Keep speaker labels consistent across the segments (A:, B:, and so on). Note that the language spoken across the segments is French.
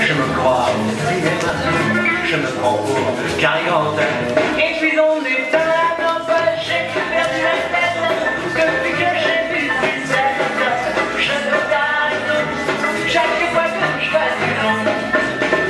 A: Je me crois au cinéma, je me prends pour Gargantin. Et puis on est à la j'ai perdu la tête, depuis que j'ai vu 17, je me taille, chaque fois que je passe du long.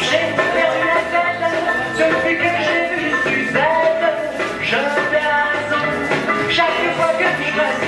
A: J'ai perdu la tête, depuis que j'ai vu Suzette, je me chaque fois que je passe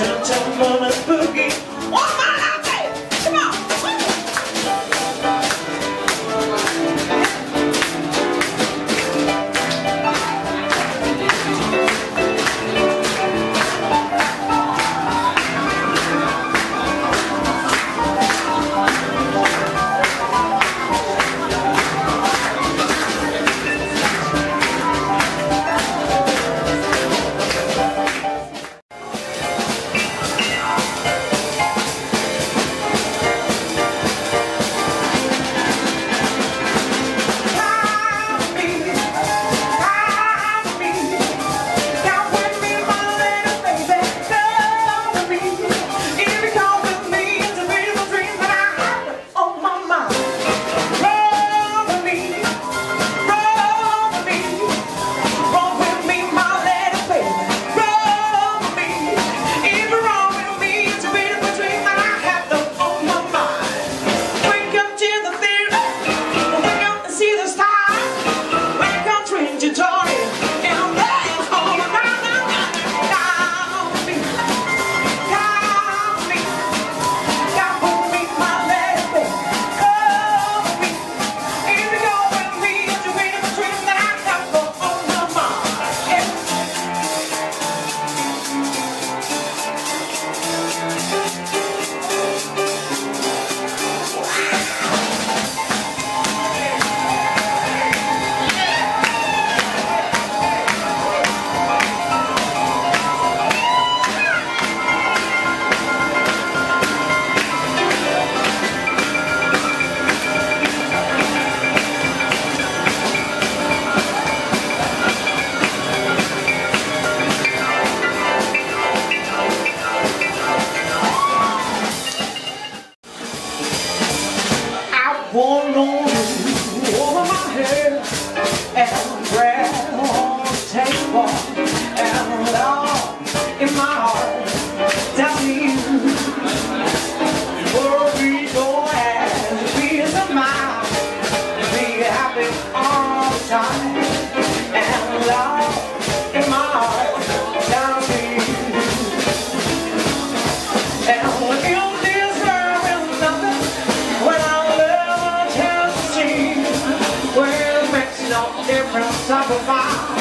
A: Sometimes on a
B: boogie. from top of my